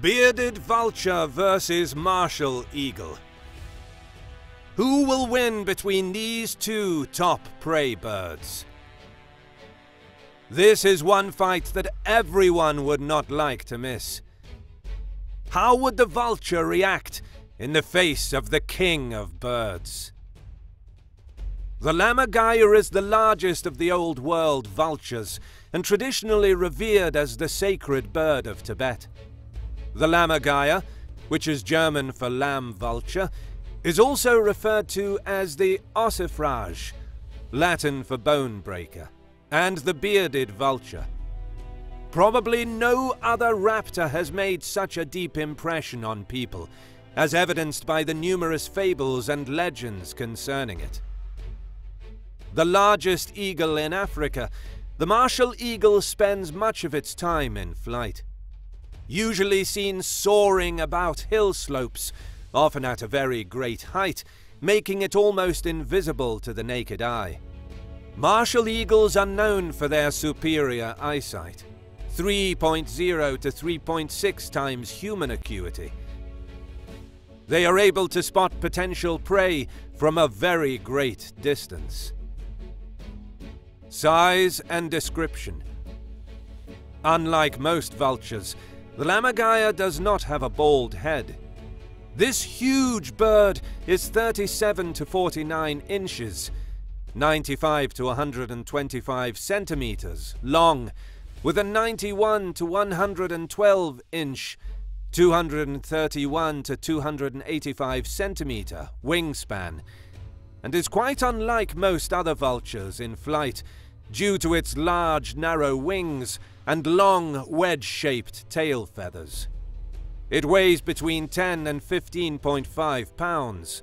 Bearded Vulture versus Martial Eagle. Who will win between these two top prey birds? This is one fight that everyone would not like to miss. How would the vulture react in the face of the king of birds? The lammergeier is the largest of the old world vultures and traditionally revered as the sacred bird of Tibet. The lammergeier, which is German for lamb vulture, is also referred to as the ossifrage, Latin for bone breaker, and the bearded vulture. Probably no other raptor has made such a deep impression on people, as evidenced by the numerous fables and legends concerning it. The largest eagle in Africa, the martial eagle spends much of its time in flight usually seen soaring about hill slopes, often at a very great height, making it almost invisible to the naked eye. Martial eagles are known for their superior eyesight, 3.0 to 3.6 times human acuity. They are able to spot potential prey from a very great distance. Size and description. Unlike most vultures, the lammergeier does not have a bald head. This huge bird is 37 to 49 inches, 95 to 125 centimeters long, with a 91 to 112 inch, 231 to 285 centimeter wingspan, and is quite unlike most other vultures in flight due to its large, narrow wings and long, wedge-shaped tail feathers. It weighs between 10 and 15.5 pounds,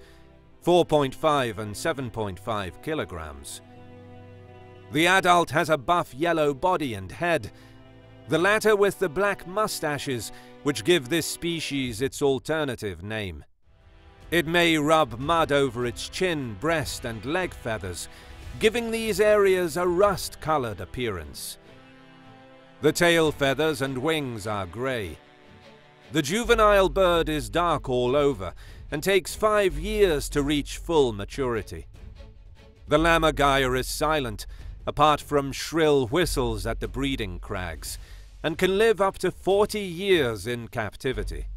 4.5 and 7.5 kilograms. The adult has a buff yellow body and head, the latter with the black mustaches which give this species its alternative name. It may rub mud over its chin, breast and leg feathers, giving these areas a rust-colored appearance. The tail feathers and wings are grey. The juvenile bird is dark all over and takes five years to reach full maturity. The lammergeier is silent, apart from shrill whistles at the breeding crags, and can live up to 40 years in captivity.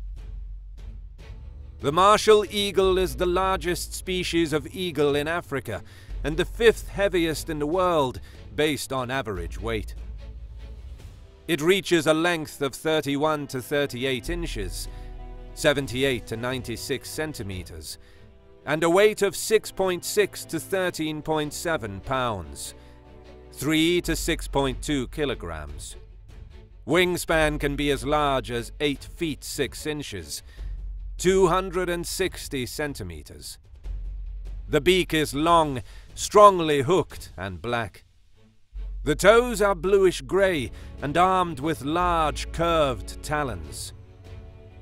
The martial eagle is the largest species of eagle in Africa and the fifth heaviest in the world based on average weight. It reaches a length of 31 to 38 inches, 78 to 96 centimeters, and a weight of 6.6 to 13.7 pounds, 3 to 6.2 kilograms. Wingspan can be as large as 8 feet 6 inches, 260 centimeters. The beak is long strongly hooked and black. The toes are bluish-grey and armed with large curved talons.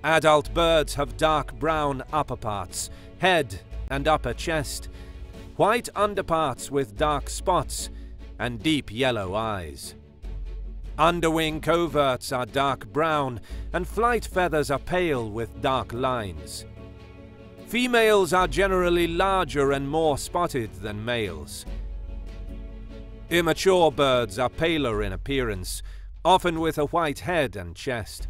Adult birds have dark brown upperparts, head and upper chest, white underparts with dark spots, and deep yellow eyes. Underwing coverts are dark brown, and flight feathers are pale with dark lines. Females are generally larger and more spotted than males. Immature birds are paler in appearance, often with a white head and chest.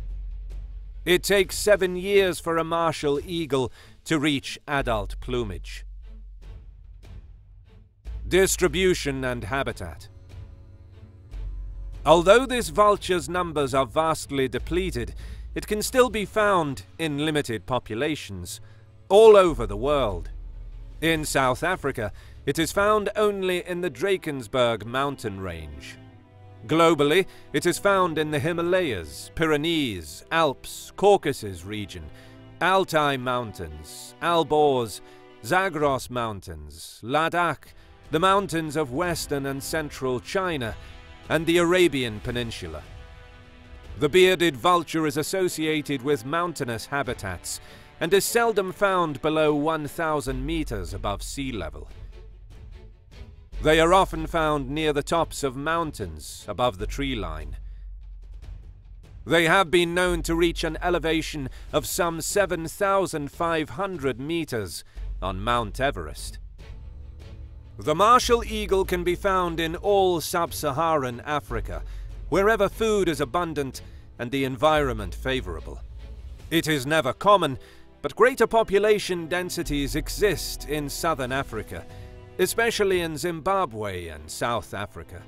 It takes seven years for a martial eagle to reach adult plumage. Distribution and habitat. Although this vulture's numbers are vastly depleted, it can still be found in limited populations, all over the world. In South Africa, it is found only in the Drakensberg mountain range. Globally, it is found in the Himalayas, Pyrenees, Alps, Caucasus region, Altai Mountains, Alborz, Zagros Mountains, Ladakh, the mountains of western and central China, and the Arabian Peninsula. The bearded vulture is associated with mountainous habitats and is seldom found below 1,000 meters above sea level. They are often found near the tops of mountains above the tree line. They have been known to reach an elevation of some 7,500 meters on Mount Everest. The martial eagle can be found in all sub-Saharan Africa, wherever food is abundant and the environment favorable. It is never common, but greater population densities exist in southern Africa, especially in Zimbabwe and South Africa.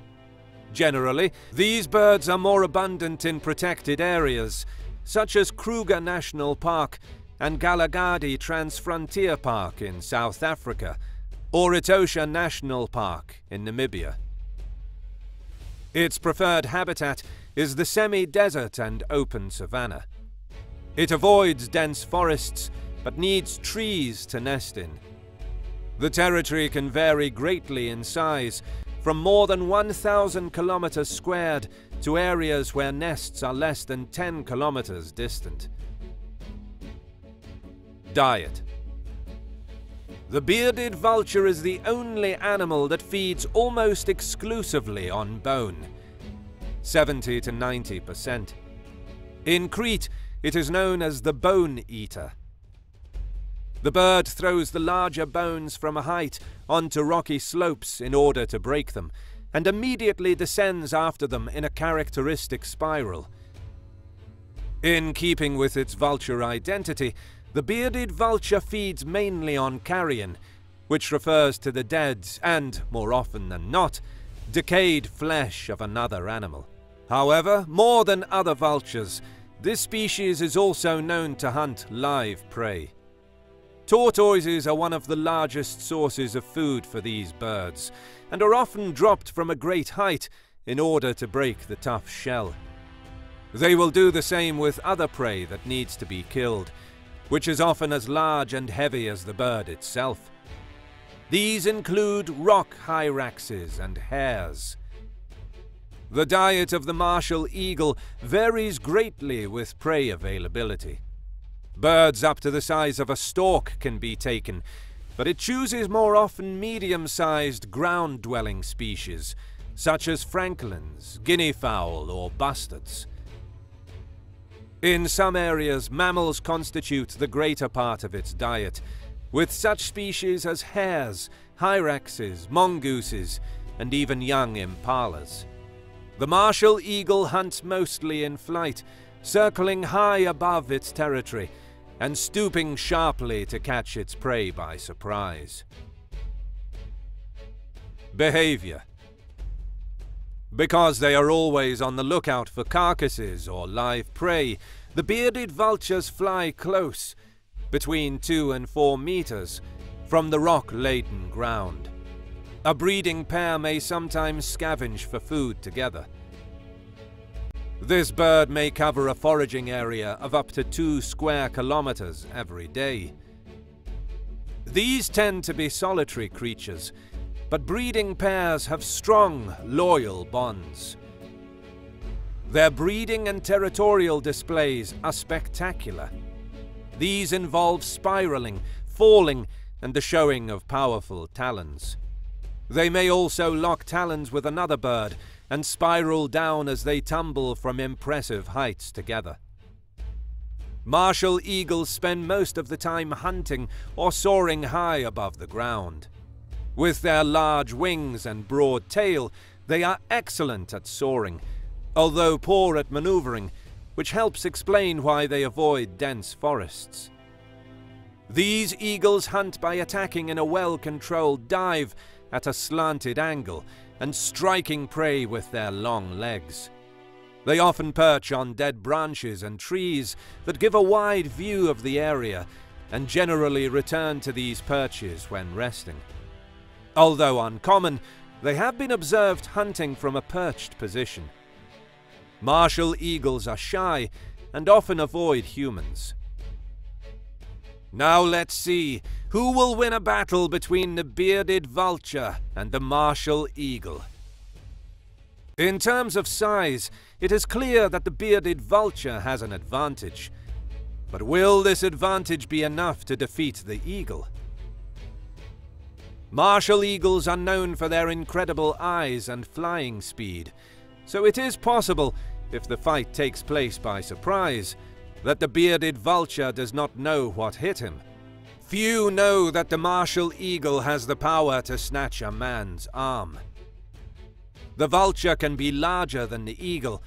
Generally, these birds are more abundant in protected areas, such as Kruger National Park and Kgalagadi Transfrontier Park in South Africa, or Etosha National Park in Namibia. Its preferred habitat is the semi-desert and open savanna. It avoids dense forests, but needs trees to nest in. The territory can vary greatly in size, from more than 1,000 kilometers squared to areas where nests are less than 10 kilometers distant. Diet The bearded vulture is the only animal that feeds almost exclusively on bone, 70 to 90 percent. In Crete, it is known as the bone eater. The bird throws the larger bones from a height onto rocky slopes in order to break them, and immediately descends after them in a characteristic spiral. In keeping with its vulture identity, the bearded vulture feeds mainly on carrion, which refers to the dead and, more often than not, decayed flesh of another animal. However, more than other vultures, this species is also known to hunt live prey. Tortoises are one of the largest sources of food for these birds, and are often dropped from a great height in order to break the tough shell. They will do the same with other prey that needs to be killed, which is often as large and heavy as the bird itself. These include rock hyraxes and hares. The diet of the martial eagle varies greatly with prey availability. Birds up to the size of a stork can be taken, but it chooses more often medium-sized ground-dwelling species, such as francolins, guinea fowl or bustards. In some areas, mammals constitute the greater part of its diet, with such species as hares, hyraxes, mongooses, and even young impalas. The martial eagle hunts mostly in flight, circling high above its territory, and stooping sharply to catch its prey by surprise. Behavior Because they are always on the lookout for carcasses or live prey, the bearded vultures fly close, between two and four meters, from the rock-laden ground. A breeding pair may sometimes scavenge for food together. This bird may cover a foraging area of up to two square kilometers every day. These tend to be solitary creatures, but breeding pairs have strong, loyal bonds. Their breeding and territorial displays are spectacular. These involve spiraling, falling, and the showing of powerful talons. They may also lock talons with another bird and spiral down as they tumble from impressive heights together. Martial eagles spend most of the time hunting or soaring high above the ground. With their large wings and broad tail, they are excellent at soaring, although poor at maneuvering, which helps explain why they avoid dense forests. These eagles hunt by attacking in a well-controlled dive at a slanted angle and striking prey with their long legs. They often perch on dead branches and trees that give a wide view of the area and generally return to these perches when resting. Although uncommon, they have been observed hunting from a perched position. Martial eagles are shy and often avoid humans. Now let's see who will win a battle between the bearded vulture and the martial eagle. In terms of size, it is clear that the bearded vulture has an advantage. But will this advantage be enough to defeat the eagle? Martial eagles are known for their incredible eyes and flying speed, so it is possible, if the fight takes place by surprise, that the bearded vulture does not know what hit him. Few know that the martial eagle has the power to snatch a man's arm. The vulture can be larger than the eagle,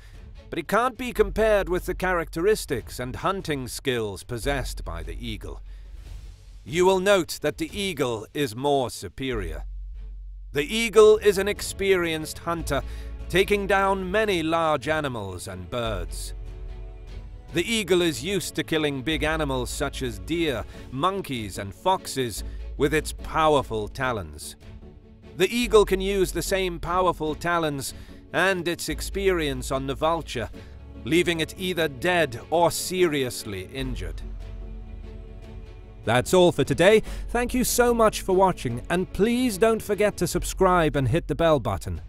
but it can't be compared with the characteristics and hunting skills possessed by the eagle. You will note that the eagle is more superior. The eagle is an experienced hunter, taking down many large animals and birds. The eagle is used to killing big animals such as deer, monkeys, and foxes with its powerful talons. The eagle can use the same powerful talons and its experience on the vulture, leaving it either dead or seriously injured. That's all for today. Thank you so much for watching, and please don't forget to subscribe and hit the bell button.